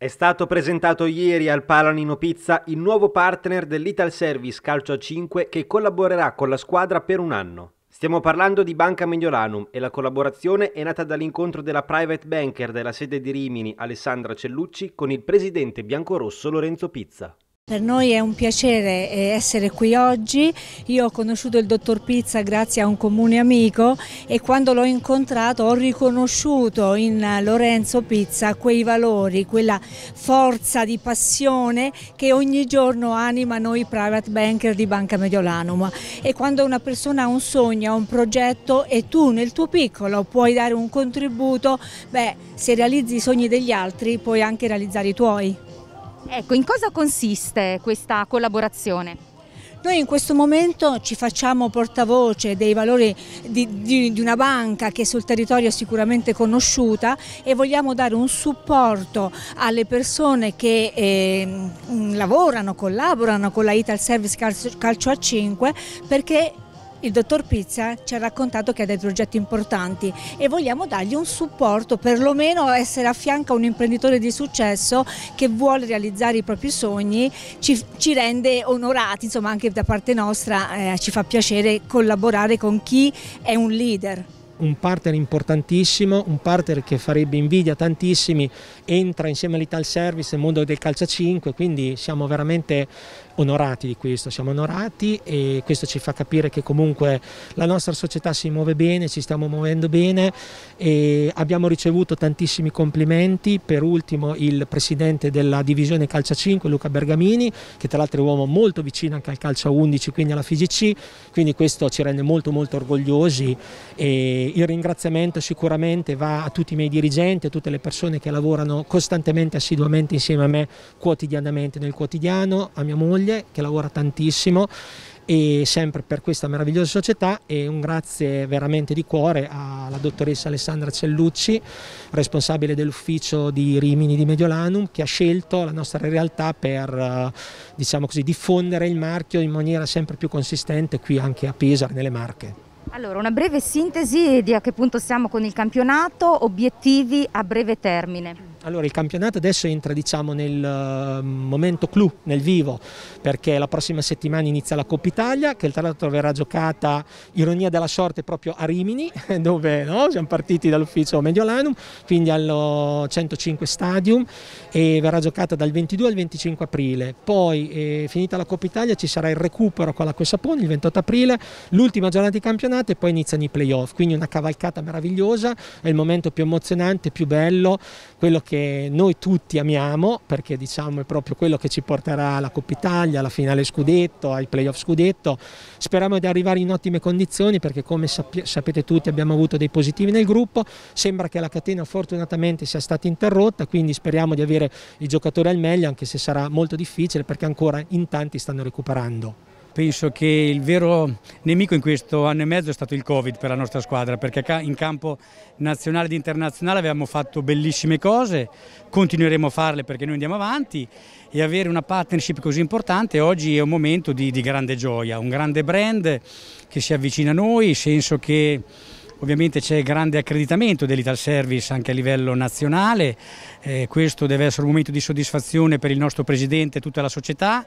È stato presentato ieri al Palanino Pizza il nuovo partner dell'Ital Service Calcio a 5 che collaborerà con la squadra per un anno. Stiamo parlando di Banca Mediolanum e la collaborazione è nata dall'incontro della private banker della sede di Rimini Alessandra Cellucci con il presidente biancorosso Lorenzo Pizza. Per noi è un piacere eh, essere qui oggi, io ho conosciuto il dottor Pizza grazie a un comune amico e quando l'ho incontrato ho riconosciuto in Lorenzo Pizza quei valori, quella forza di passione che ogni giorno anima noi private banker di Banca Mediolanum e quando una persona ha un sogno, ha un progetto e tu nel tuo piccolo puoi dare un contributo, beh se realizzi i sogni degli altri puoi anche realizzare i tuoi. Ecco, in cosa consiste questa collaborazione? Noi in questo momento ci facciamo portavoce dei valori di, di, di, una banca che sul territorio è sicuramente conosciuta e vogliamo dare un supporto alle persone che eh, lavorano, collaborano con la Ital Service Calcio, Calcio a 5 perché il dottor Pizza ci ha raccontato che ha dei progetti importanti e vogliamo dargli un supporto, perlomeno essere a fianco a un imprenditore di successo che vuole realizzare i propri sogni, ci, ci rende onorati, insomma anche da parte nostra eh, ci fa piacere collaborare con chi è un leader un partner importantissimo, un partner che farebbe invidia a tantissimi, entra insieme all'Ital Service nel mondo del calcio 5, quindi siamo veramente onorati di questo, siamo onorati e questo ci fa capire che comunque la nostra società si muove bene, ci stiamo muovendo bene e abbiamo ricevuto tantissimi complimenti, per ultimo il presidente della divisione calcio 5 Luca Bergamini che tra l'altro è un uomo molto vicino anche al calcio 11 quindi alla FIGC, quindi questo ci rende molto molto orgogliosi e il ringraziamento sicuramente va a tutti i miei dirigenti, a tutte le persone che lavorano costantemente, assiduamente insieme a me quotidianamente nel quotidiano, a mia moglie che lavora tantissimo e sempre per questa meravigliosa società e un grazie veramente di cuore alla dottoressa Alessandra Cellucci, responsabile dell'ufficio di Rimini di Mediolanum, che ha scelto la nostra realtà per diciamo così, diffondere il marchio in maniera sempre più consistente qui anche a Pesaro, nelle Marche. Allora, una breve sintesi di a che punto siamo con il campionato, obiettivi a breve termine. Allora il campionato adesso entra diciamo, nel uh, momento clou, nel vivo, perché la prossima settimana inizia la Coppa Italia, che tra l'altro verrà giocata, ironia della sorte, proprio a Rimini, dove no, siamo partiti dall'ufficio Mediolanum, quindi allo 105 Stadium, e verrà giocata dal 22 al 25 aprile. Poi, eh, finita la Coppa Italia, ci sarà il recupero con l'acqua e sapone il 28 aprile, l'ultima giornata di campionato e poi iniziano i playoff, quindi una cavalcata meravigliosa, è il momento più emozionante, più bello, quello che noi tutti amiamo perché diciamo è proprio quello che ci porterà alla Coppa Italia, alla finale scudetto, ai playoff scudetto. Speriamo di arrivare in ottime condizioni perché come sapete tutti abbiamo avuto dei positivi nel gruppo, sembra che la catena fortunatamente sia stata interrotta, quindi speriamo di avere i giocatori al meglio anche se sarà molto difficile perché ancora in tanti stanno recuperando penso che il vero nemico in questo anno e mezzo è stato il Covid per la nostra squadra, perché in campo nazionale ed internazionale abbiamo fatto bellissime cose, continueremo a farle perché noi andiamo avanti e avere una partnership così importante oggi è un momento di, di grande gioia, un grande brand che si avvicina a noi, senso che Ovviamente c'è grande accreditamento dell'Ital Service anche a livello nazionale, eh, questo deve essere un momento di soddisfazione per il nostro Presidente e tutta la società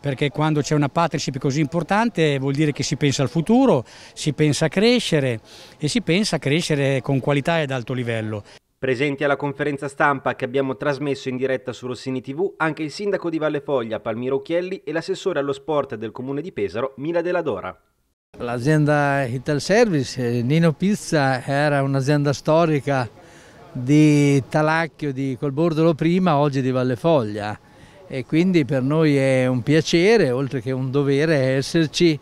perché quando c'è una partnership così importante vuol dire che si pensa al futuro, si pensa a crescere e si pensa a crescere con qualità ed alto livello. Presenti alla conferenza stampa che abbiamo trasmesso in diretta su Rossini TV anche il sindaco di Valle Foglia Palmiro Occhielli e l'assessore allo sport del comune di Pesaro Mila Della Dora. L'azienda Ital Service, eh, Nino Pizza, era un'azienda storica di Talacchio, di Colbordolo prima, oggi di Valle Foglia e quindi per noi è un piacere, oltre che un dovere, esserci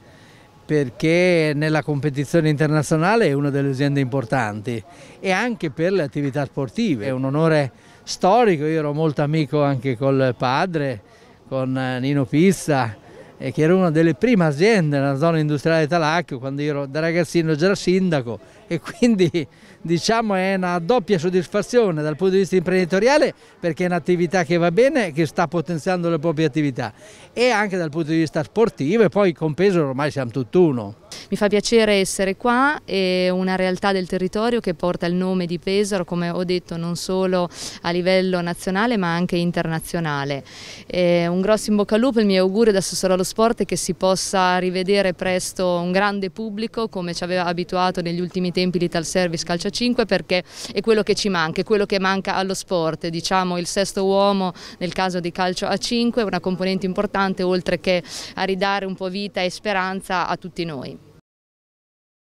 perché nella competizione internazionale è una delle aziende importanti e anche per le attività sportive. È un onore storico, io ero molto amico anche col padre, con Nino Pizza, che era una delle prime aziende nella zona industriale di Talacchio, quando io ero da ragazzino già sindaco e quindi diciamo è una doppia soddisfazione dal punto di vista imprenditoriale perché è un'attività che va bene, che sta potenziando le proprie attività e anche dal punto di vista sportivo e poi con Pesaro ormai siamo tutt'uno. Mi fa piacere essere qua, è una realtà del territorio che porta il nome di Pesaro, come ho detto, non solo a livello nazionale ma anche internazionale. È un grosso in bocca al lupo, il mio augurio da allo Sport è che si possa rivedere presto un grande pubblico come ci aveva abituato negli ultimi tempi l'Ital Service Calcio 5 perché è quello che ci manca, è quello che manca allo sport, diciamo il sesto uomo nel caso di calcio a 5 è una componente importante oltre che a ridare un po' vita e speranza a tutti noi.